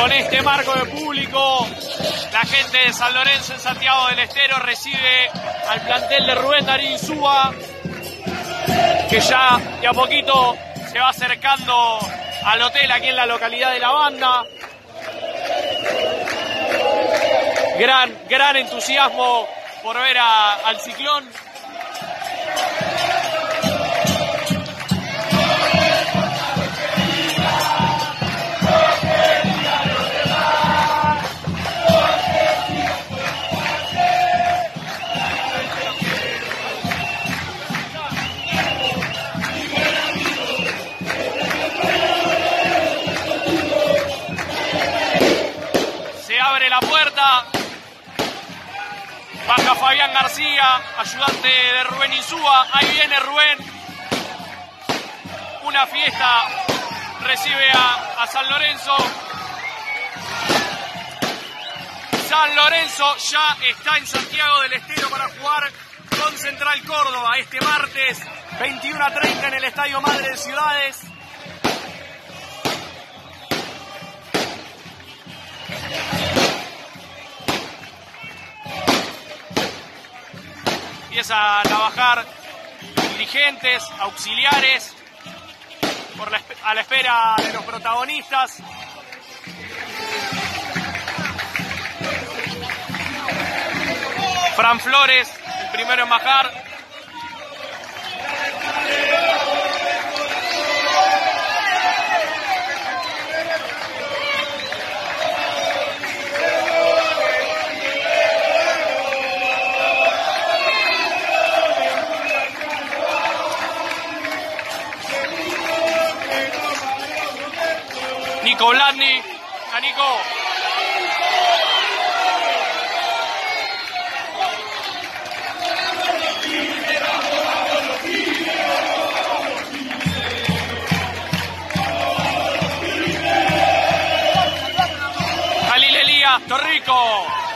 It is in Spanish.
con este marco de público, la gente de San Lorenzo en Santiago del Estero recibe al plantel de Rubén Darín Súa, que ya de a poquito se va acercando al hotel aquí en la localidad de La Banda. Gran, gran entusiasmo por ver al ciclón. Puerta. Baja Fabián García, ayudante de Rubén Insúa. Ahí viene Rubén. Una fiesta recibe a, a San Lorenzo. San Lorenzo ya está en Santiago del Estero para jugar con Central Córdoba este martes 21 a 30 en el Estadio Madre de Ciudades. Empieza a trabajar dirigentes, auxiliares, a la espera de los protagonistas. Fran Flores, el primero en bajar. Nico Bladni. A Nico. Jalil Elías, Torrico.